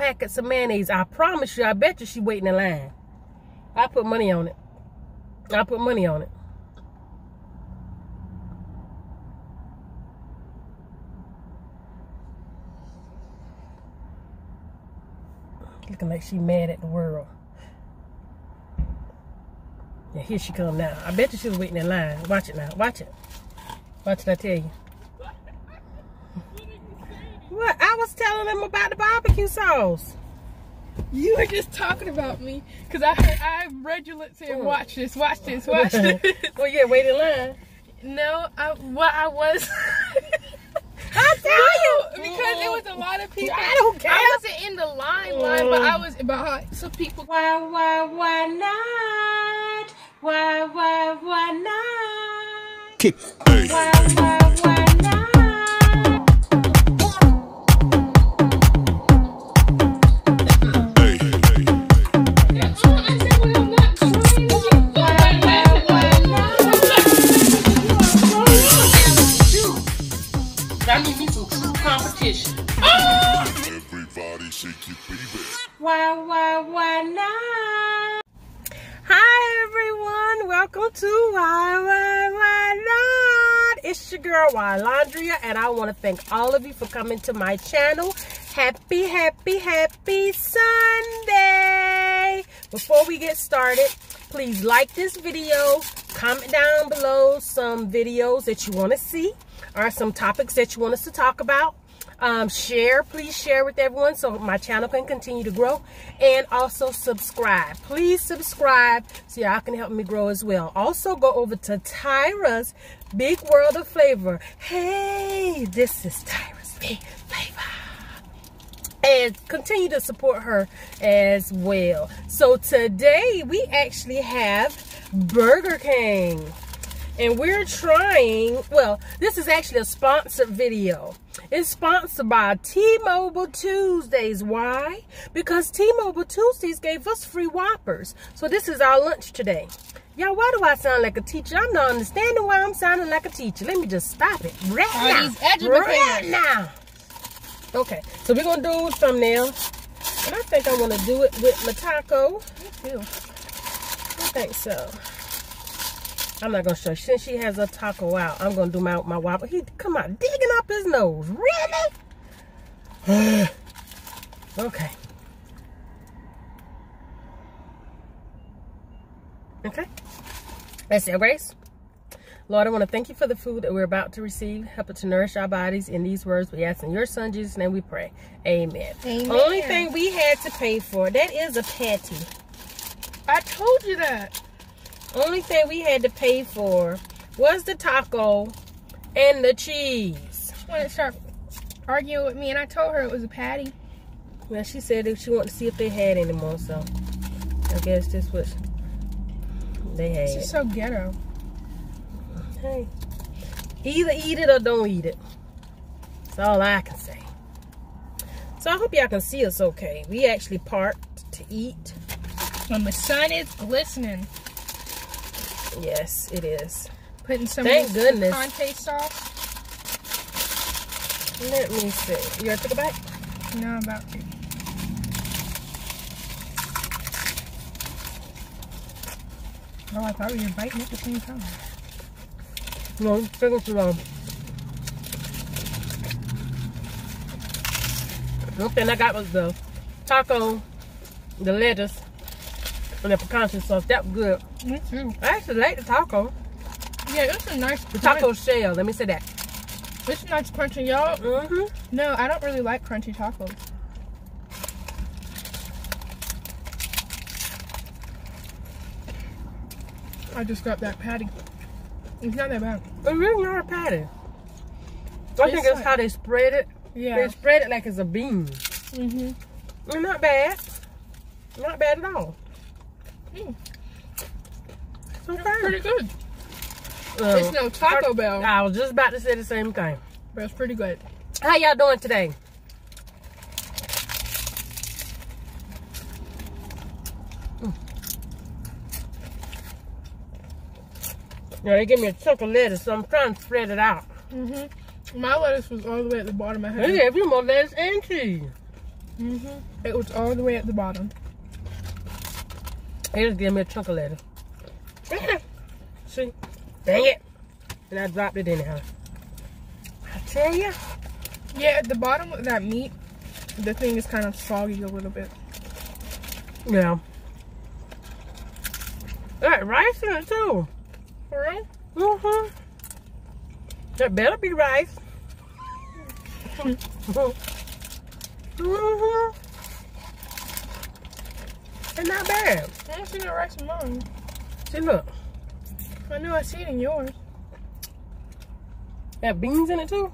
packets of mayonnaise. I promise you, I bet you she waiting in line. I put money on it. I put money on it. Looking like she mad at the world. Yeah, here she come now. I bet you she was waiting in line. Watch it now. Watch it. Watch it, I tell you. What? I was telling them about the barbecue sauce. You were just talking about me because I heard I read your lips saying, oh. "Watch this, watch this, watch this." well, yeah, wait in line. No, I, what I was. I tell no, you because it was a lot of people. I don't care. I wasn't in the line line, but I was behind some people. Why, why, why not? Why, why, why not? Kick. Why, why, Why, why, why not? Hi, everyone. Welcome to Why, Why, Why Not? It's your girl, Wylondria, and I want to thank all of you for coming to my channel. Happy, happy, happy Sunday. Before we get started, please like this video. Comment down below some videos that you want to see or some topics that you want us to talk about. Um, share, please share with everyone so my channel can continue to grow. And also subscribe. Please subscribe so y'all can help me grow as well. Also go over to Tyra's Big World of Flavor. Hey, this is Tyra's Big Flavor and continue to support her as well. So today we actually have Burger King. And we're trying, well, this is actually a sponsored video. It's sponsored by T-Mobile Tuesdays. Why? Because T-Mobile Tuesdays gave us free Whoppers. So this is our lunch today. Y'all, why do I sound like a teacher? I'm not understanding why I'm sounding like a teacher. Let me just stop it right Are now. Right now. Okay, so we're gonna do a thumbnail. And I think I wanna do it with my taco. Ew. I think so. I'm not gonna show you. Since she has a taco out, I'm gonna do my my whopper. He come out digging up his nose. Really? okay. Okay. Let's say grace. Lord, I want to thank you for the food that we're about to receive. Help it to nourish our bodies. In these words, we ask in your son Jesus' name we pray. Amen. Amen. Only thing we had to pay for, that is a patty. I told you that. Only thing we had to pay for was the taco and the cheese. She wanted to start arguing with me, and I told her it was a patty. Well, she said that she wanted to see if they had any more, so I guess this was they had. This is so ghetto. Hey, either eat it or don't eat it. That's all I can say. So I hope y'all can see us okay. We actually parked to eat. And the sun is glistening. Yes, it is. Putting some Thank goodness. Conte sauce. Let me see. You want to take a bite? No, I'm about to. Oh, I thought we were biting at the same time. No, it's taking too long. One thing I got was the taco, the lettuce, and the pecan sauce. That was good. Me too. I actually like the taco. Yeah, it's a nice The taco shell. Let me say that. It's nice crunchy, y'all. Mm-hmm. No, I don't really like crunchy tacos. I just got that patty. It's not that bad. It's really not a patty. I think It's it's like- how they spread it. Yeah. They spread it like it's a bean. Mm-hmm. Not bad. Not bad at all. Mm. It's okay. Pretty good. Um, It's no Taco Bell, I was just about to say the same thing. but it's pretty good. How y'all doing today? Mm. Yeah, they give me a chunk of lettuce, so I'm trying to spread it out. Mm-hmm. My lettuce was all the way at the bottom of my They head. gave you more lettuce and cheese. hmm It was all the way at the bottom. He just gave me a chunk of lettuce. See? Dang it. And I dropped it anyhow. I tell you. Yeah, at the bottom of that meat, the thing is kind of soggy a little bit. Yeah. Got rice in it too. Real? Mm-hmm. That better be rice. mm-hmm. It's not bad. I don't see no rice in mine. See, look. I know I see it in yours. Got beans in it too.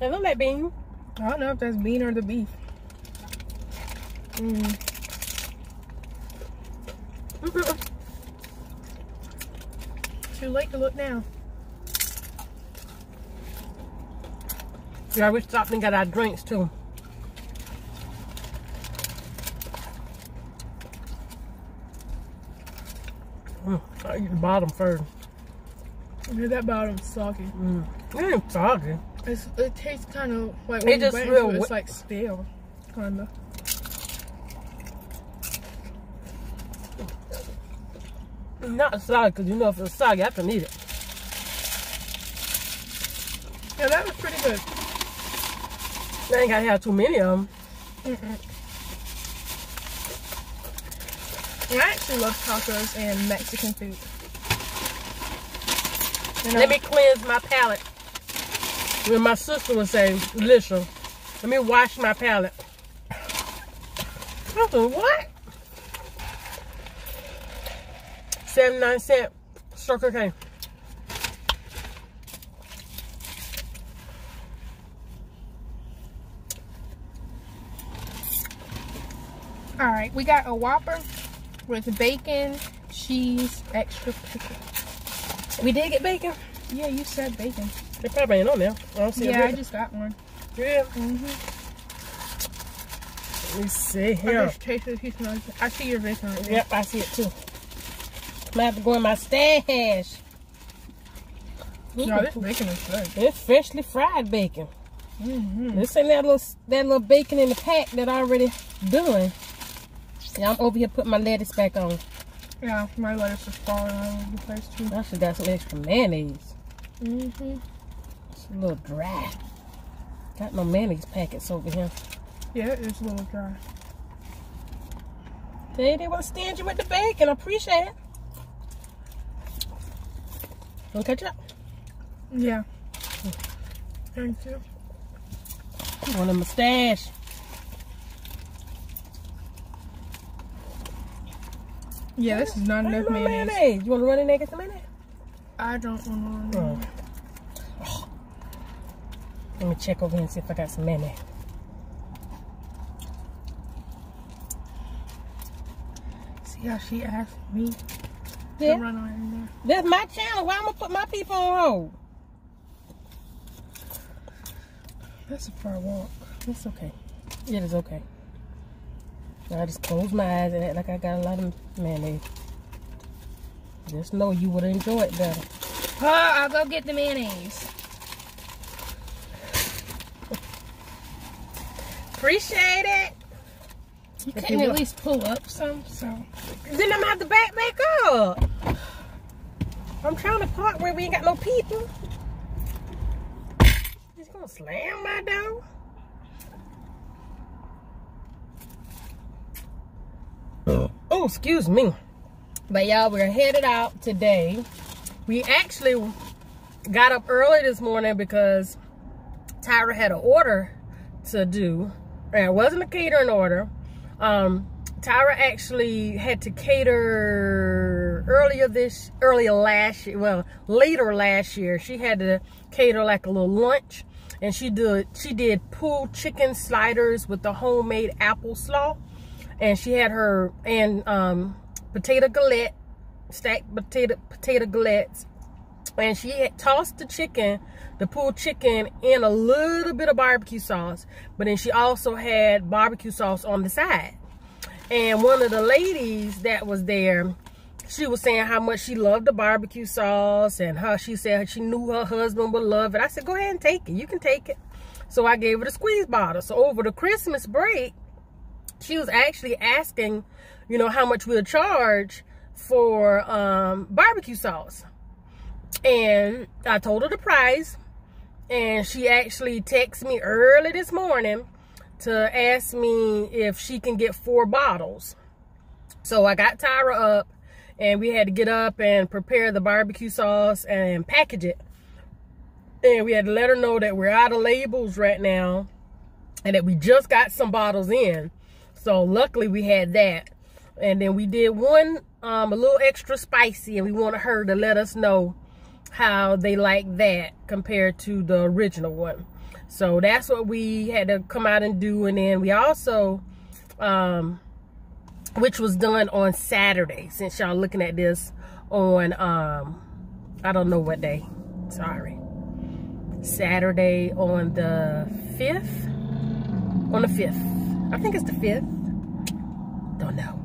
I love that bean. I don't know if that's bean or the beef. Mm. Too late to look now. Yeah, we stopped and got our drinks too. Mm, I eat the bottom first. Yeah, that bottom's soggy. Mm. It ain't soggy. It's, it tastes kind of like It just real it, it's like stale, kind of. Not soggy, because you know if it's soggy, I have to eat it. Yeah, that was pretty good. I ain't got to have too many of them. Mm-mm. I actually love tacos and Mexican food. You know, Let me cleanse my palate. When my sister would say, listen, let me wash my palate. I said, what? 79 cent Circle K. All right, we got a Whopper with bacon, cheese, extra pickle. We did get bacon. Yeah, you said bacon. They probably ain't on there. I don't see Yeah, I just got one. Yeah. Mm-hmm. Let me see I here. just tasted piece I see your bacon right there. Yep, I see it too. I'm gonna have to go in my stash. No, this bacon is good. It's freshly fried bacon. Mm-hmm. This ain't that little that little bacon in the pack that I already done. Yeah, I'm over here putting my lettuce back on. Yeah, my lettuce is falling all over the place too. I should got some extra mayonnaise. Mm-hmm. It's a little dry. Got no mayonnaise packets over here. Yeah, it is a little dry. They they want stingy with the bacon. I appreciate it. Want to catch up? Yeah. Thank you. One in my stash. Yeah, this is not enough no mayonnaise. mayonnaise. You want to run in there and get some mayonnaise? I don't want to. run Oh. Let me check over here and see if I got some mayonnaise. See how she asked me Yeah. to run on in there. That's my channel. Why I'm gonna put my people on hold? That's a far walk. It's okay. It is okay. I just close my eyes and act like I got a lot of mayonnaise. Just know you would enjoy it better. Oh, I'll go get the mayonnaise. Appreciate it. You If couldn't at least pull up some, so. Then I'm gonna have to back back up. I'm trying to park where we ain't got no people. He's gonna slam my door. Oh, excuse me. But y'all, we're headed out today. We actually got up early this morning because Tyra had an order to do. And it wasn't a catering order. Um, Tyra actually had to cater earlier this, earlier last year, well, later last year. She had to cater like a little lunch. And she did, she did pulled chicken sliders with the homemade apple slaw. And she had her, and um, potato galette, stacked potato, potato galettes and she had tossed the chicken, the pulled chicken, in a little bit of barbecue sauce. But then she also had barbecue sauce on the side. And one of the ladies that was there, she was saying how much she loved the barbecue sauce and how she said she knew her husband would love it. I said, go ahead and take it. You can take it. So I gave her the squeeze bottle. So over the Christmas break, she was actually asking, you know, how much we'll charge for um, barbecue sauce. And I told her the price. And she actually texted me early this morning to ask me if she can get four bottles. So I got Tyra up and we had to get up and prepare the barbecue sauce and package it. And we had to let her know that we're out of labels right now and that we just got some bottles in. So luckily we had that. And then we did one um, a little extra spicy and we wanted her to let us know how they like that compared to the original one. So that's what we had to come out and do. And then we also, um, which was done on Saturday, since y'all looking at this on, um, I don't know what day, sorry. Saturday on the 5th, on the 5th. I think it's the 5th. Don't know.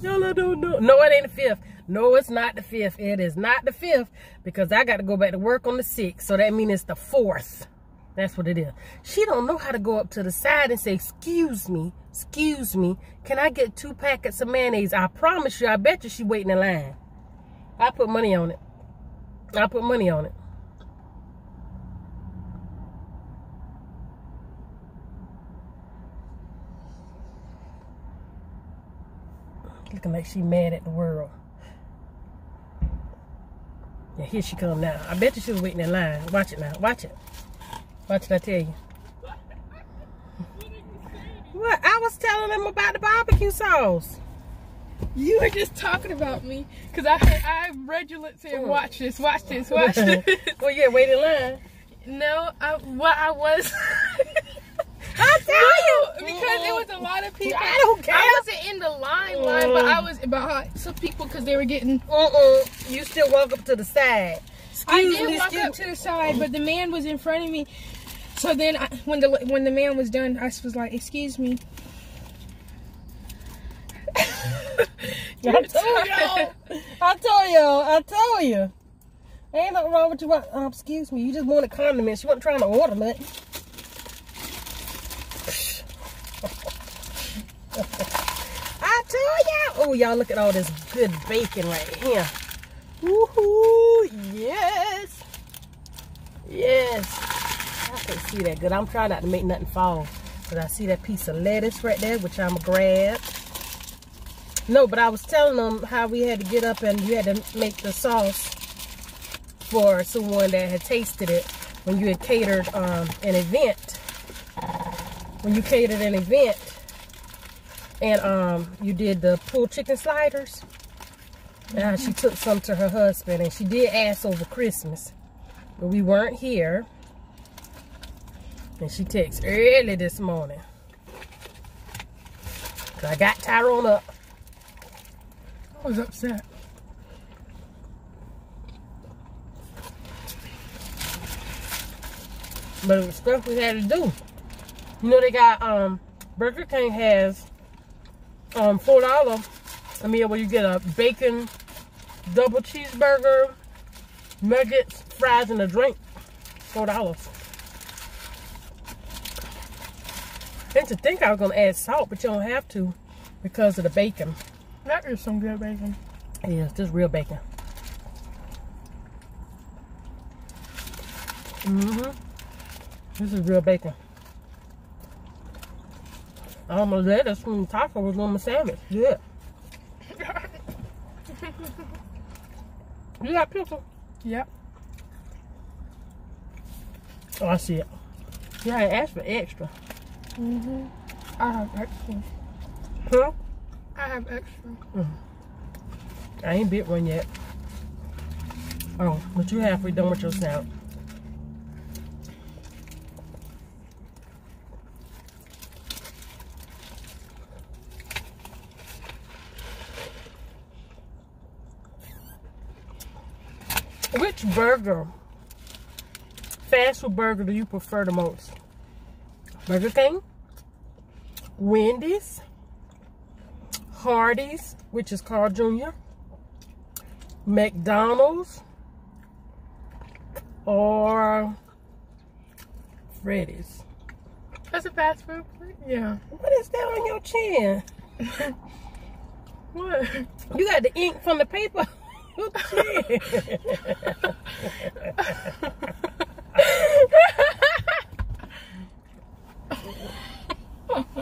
Y'all, I don't know. No, it ain't the 5th. No, it's not the 5th. It is not the 5th because I got to go back to work on the 6th. So that means it's the 4th. That's what it is. She don't know how to go up to the side and say, excuse me, excuse me, can I get two packets of mayonnaise? I promise you, I bet you she waiting in line. I put money on it. I put money on it. Looking like she mad at the world. Yeah, here she come now. I bet you she was waiting in line. Watch it now. Watch it. Watch it, I tell you. What? I was telling them about the barbecue sauce. You were just talking about me because I heard I read your lips saying, "Watch this, watch this, watch this." well, yeah, wait in line. no, I, what I was. I tell No, you because it was a lot of people. I don't care. I wasn't in the line line, but I was behind some people because they were getting. Uh-uh. You still walk up to the side. I did me, walk excuse up to the side, but the man was in front of me. So then, I, when the when the man was done, I was like, "Excuse me." I told y'all. I told y'all. I told you. Ain't nothing wrong with you. Um, excuse me. You just wanted condiments. You wasn't trying to order nothing. Told y'all. Oh, y'all look at all this good bacon right here. Woohoo! Yes. Yes. I can see that good. I'm trying not to make nothing fall. But I see that piece of lettuce right there, which I'm going to grab. No, but I was telling them how we had to get up and you had to make the sauce for someone that had tasted it when you had catered um, an event. When you catered an event and um, you did the pulled chicken sliders. And how she took some to her husband and she did ask over Christmas. But we weren't here. And she texted early this morning. I got Tyrone up. I was upset. But it was stuff we had to do. You know they got um Burger King has um four dollar a meal where you get a bacon double cheeseburger, nuggets, fries, and a drink. Four dollars. And to think I was gonna add salt, but you don't have to because of the bacon. That is some good bacon. Yeah, it's just real bacon. Mm-hmm. This is real bacon. All my lettuce from the taco was on my sandwich. Yeah. you got pickle? Yep. Oh, I see it. Yeah, I asked for extra. Mhm. I have extra. Huh? I have extra. I ain't bit one yet. Oh, but you halfway done with your sandwich. Which burger, fast food burger, do you prefer the most? Burger King, Wendy's, Hardee's, which is Carl Jr., McDonald's, or Freddy's. That's a fast food place? Yeah. What is that on your chin? What? You got the ink from the paper. Your chin.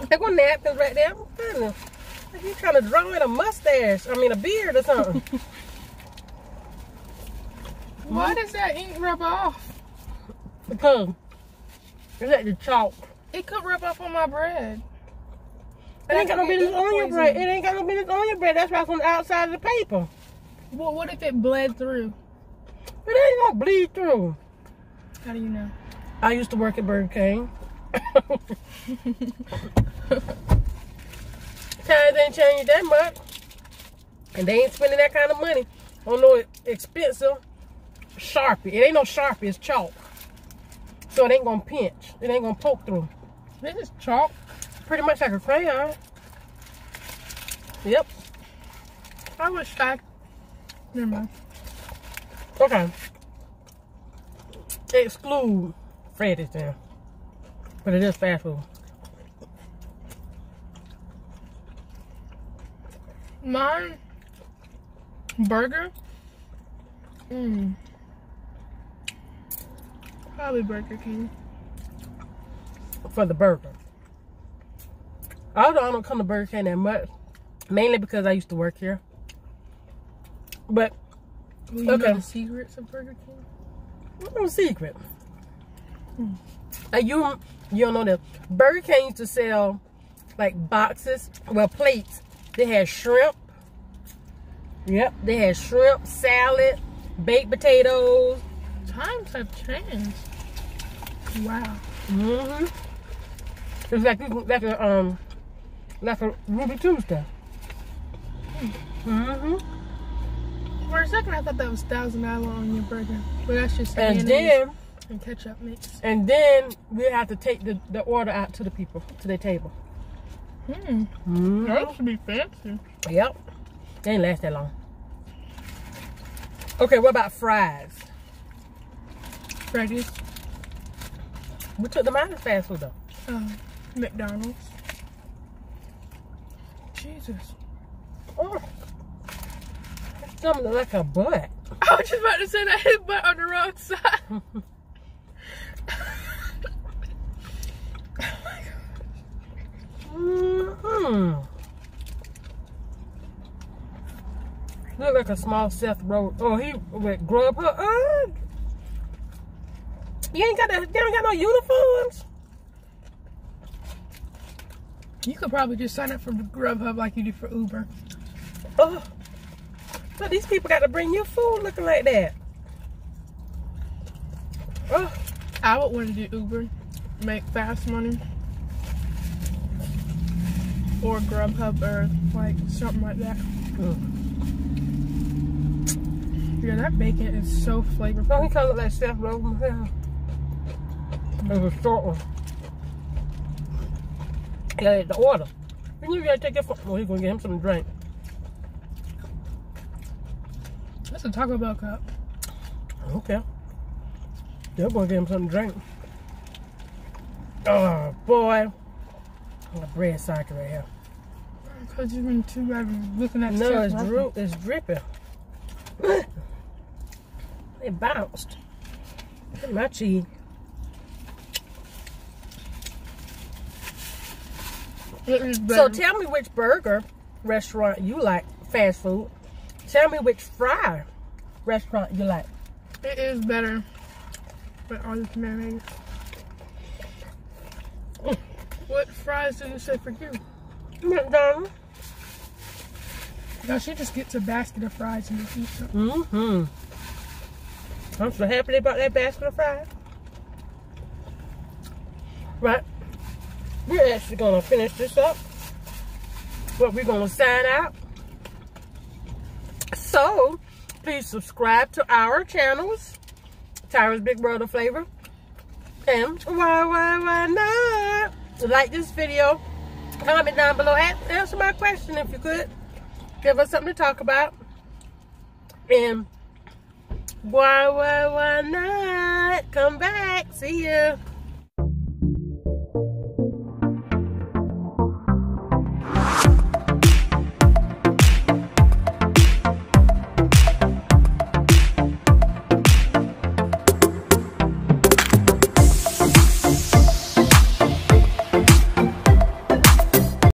There go napkins right there. I'm trying to, like you trying to draw in a mustache. I mean a beard or something. Why does that ink rub off? because it's like the chalk. It could rub off on my bread. It ain't got no business on your bread. It ain't got no business on your bread. That's why it's on the outside of the paper. Well, what if it bled through? It ain't gonna bleed through. How do you know? I used to work at Burger King. Times ain't changed that much. And they ain't spending that kind of money on no expensive Sharpie. It ain't no Sharpie, it's chalk. So it ain't gonna pinch. It ain't gonna poke through. This is chalk. Pretty much like a crayon. Yep. I wish I. Never mind. Okay. Exclude Freddy's there. But it is fast food. Mine. Burger. Mmm. Probably Burger King. for the burger. Although I don't come to Burger King that much, mainly because I used to work here. But Well, you Okay. know the secrets of Burger King? no secret. Uh, you you don't know that Burger King used to sell like boxes, well plates. They had shrimp. Yep, they had shrimp, salad, baked potatoes. Times have changed. Wow. Mm-hmm. It's like like a um like a Ruby Tuesday. Mm-hmm. For a second, I thought that was Thousand Island on your burger, but that's just And then and ketchup mix. and then we have to take the, the order out to the people to their table. Hmm. Mm-hmm. That should be fancy. Yep. They ain't last that long. Okay, what about fries? Freddy's. We took them out of fast food though. Uh, McDonald's. Jesus. Oh. Something like a butt. I was just about to say that his butt on the wrong side. Mm-hmm. Look like a small Seth Rogen. Oh, he with Grubhub. Uh, you ain't got that. They don't got no uniforms. You could probably just sign up for Grubhub like you do for Uber. Oh, but these people got to bring you food looking like that. Oh, I would want to do Uber, make fast money. Or Grubhub or like something like that. mm. Yeah, that bacon is so oh, flavorful. he kind of look like Seth Rogen. Yeah. It was a short one. Yeah, the order. You you gotta take it for. Oh, he's gonna get him some drink. That's a Taco Bell cup. Okay. They're gonna get him something to drink. Oh boy. The bread socket right here. Because you've been too bad looking at No, it's dri- it's dripping. it bounced. Look at My cheese. So tell me which burger restaurant you like, fast food. Tell me which fry restaurant you like. It is better. But all this mayonnaise. What fries did you say for you? McDonald's. No, she just gets a basket of fries and eats them. Mm-hmm. I'm so happy they about that basket of fries. Right. We're actually gonna finish this up. But we're gonna sign out. So please subscribe to our channels. Tyra's Big World of Flavor. And why, why, why not? Like this video. Comment down below. Answer my question if you could. Give us something to talk about. And why, why, why not? Come back. See ya.